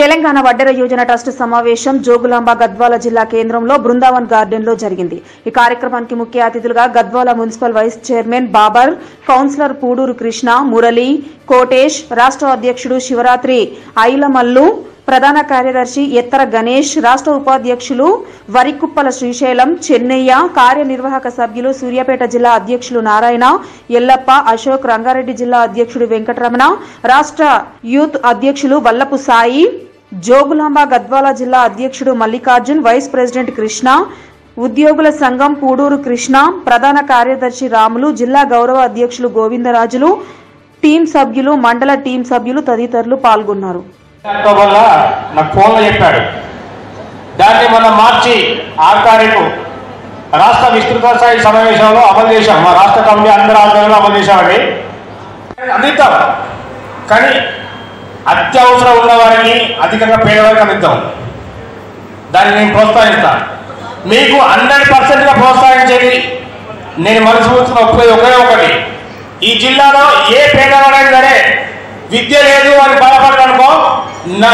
తెలంగాణ వడ్డెర Yojana trust సమావేశం జోగులాంబ గద్వాల జిల్లా కేంద్రంలో బృందావన్ గార్డెన్లో జరిగింది. ఈ కార్యక్రమానికి ముఖ్య అతిథులుగా Gadwal municipal vice chairman Babar councillor Puduru Krishna Murali Kotesh రాష్ట్ర అధ్యక్షుడు శివరాత్రి ఐలమల్లు ప్రధాన కార్యదర్శి ఎత్తర గణేష్ రాష్ట్ర ఉపాధ్యక్షులు వరికుప్పల శ్రీశైలం చెన్నయ్య కార్యనిర్వాహక సభ్యులు సూర్యాపేట జిల్లా అధ్యక్షులు నారాయణ ఎల్లప్ప అశోక్ రంగారెడ్డి జిల్లా అధ్యక్షుడు వెంకటరమణ రాష్ట్ర యూత్ అధ్యక్షులు వల్లపు సాయి జోగులాంబ గద్వాల జిల్లా అధ్యక్షుడు మల్లికార్జున్ వైస్ ప్రెసిడెంట్ కృష్ణ ఉద్యోగుల సంఘం పూడూరు కృష్ణ ప్రధాన కార్యదర్శి రాములు జిల్లా గౌరవ అధ్యక్షులు గోవిందరాజులు టీం సభ్యులు మండల టీం సభ్యులు తదితరులు పాల్గొన్నారు. చెప్పాడు. దాన్ని మనం మార్చి ఆరు తారీఖు రాష్ట్ర విస్తృత స్థాయి సమావేశంలో అమలు చేశాం. మా రాష్ట్ర కమిటీ అందరి ఆధ్వర్యంలో అమలు చేశామండి. అందిద్దాం. కానీ అత్యవసరం ఉన్న వారికి అధికంగా పేదవారికి అందిద్దాం దాన్ని నేను ప్రోత్సహిస్తాను మీకు హండ్రెడ్ పర్సెంట్గా ప్రోత్సహించేది నేను మనస్ఫూర్తిగా ఒప్పేది ఒకే ఒకటి. ఈ జిల్లాలో ఏ పేదవాడైనా సరే విద్య లేదు అని బాధపడనుకో నా